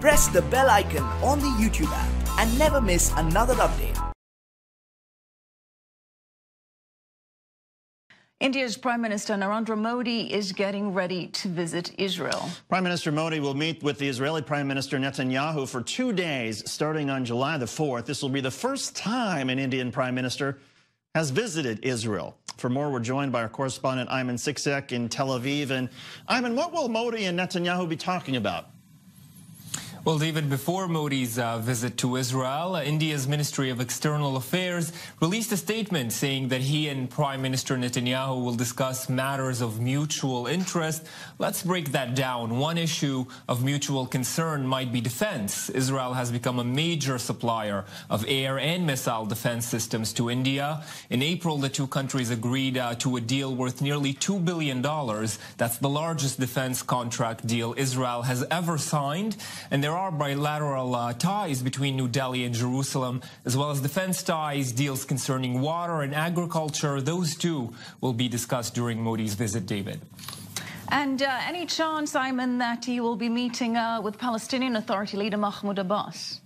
press the bell icon on the YouTube app and never miss another update. India's Prime Minister Narendra Modi is getting ready to visit Israel. Prime Minister Modi will meet with the Israeli Prime Minister Netanyahu for two days starting on July the 4th. This will be the first time an Indian Prime Minister has visited Israel. For more, we're joined by our correspondent Ayman Sikseck in Tel Aviv. And Ayman, what will Modi and Netanyahu be talking about? Well, David, before Modi's uh, visit to Israel, uh, India's Ministry of External Affairs released a statement saying that he and Prime Minister Netanyahu will discuss matters of mutual interest. Let's break that down. One issue of mutual concern might be defense. Israel has become a major supplier of air and missile defense systems to India. In April, the two countries agreed uh, to a deal worth nearly $2 billion. That's the largest defense contract deal Israel has ever signed. And there are bilateral uh, ties between New Delhi and Jerusalem, as well as defense ties, deals concerning water and agriculture. Those two will be discussed during Modi's visit, David. And uh, any chance, Ayman, that he will be meeting uh, with Palestinian Authority leader Mahmoud Abbas?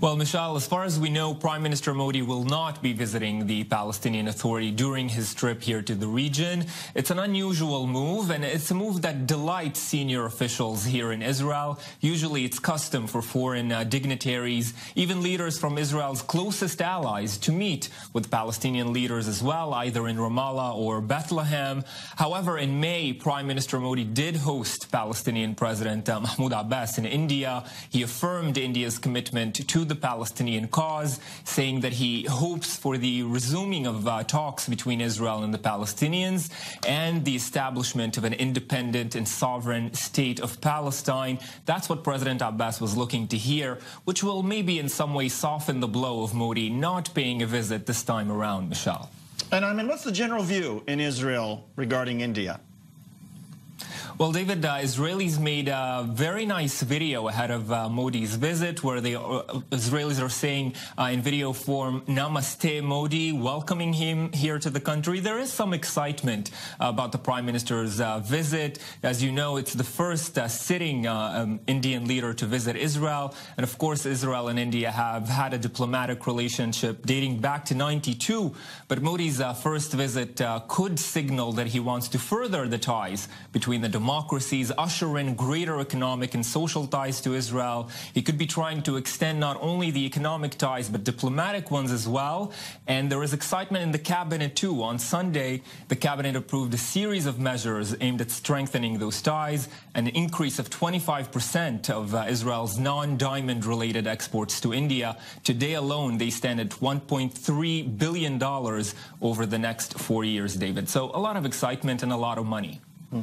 Well, Michelle, as far as we know, Prime Minister Modi will not be visiting the Palestinian Authority during his trip here to the region. It's an unusual move, and it's a move that delights senior officials here in Israel. Usually it's custom for foreign uh, dignitaries, even leaders from Israel's closest allies, to meet with Palestinian leaders as well, either in Ramallah or Bethlehem. However, in May, Prime Minister Modi did host Palestinian President uh, Mahmoud Abbas in India. He affirmed India's commitment to the Palestinian cause, saying that he hopes for the resuming of uh, talks between Israel and the Palestinians and the establishment of an independent and sovereign state of Palestine. That's what President Abbas was looking to hear, which will maybe in some way soften the blow of Modi not paying a visit this time around, Michelle. And Ayman, what's the general view in Israel regarding India? Well, David, uh, Israelis made a very nice video ahead of uh, Modi's visit where the uh, Israelis are saying uh, in video form, Namaste Modi, welcoming him here to the country. There is some excitement about the Prime Minister's uh, visit. As you know, it's the first uh, sitting um, Indian leader to visit Israel. And of course, Israel and India have had a diplomatic relationship dating back to 92. But Modi's first visit could signal that he wants to further the ties between the democracies, usher in greater economic and social ties to Israel. He could be trying to extend not only the economic ties, but diplomatic ones as well. And there is excitement in the cabinet, too. On Sunday, the cabinet approved a series of measures aimed at strengthening those ties, an increase of 25% of uh, Israel's non-diamond related exports to India. Today alone, they stand at $1.3 billion over the next four years, David. So a lot of excitement and a lot of money. Hmm.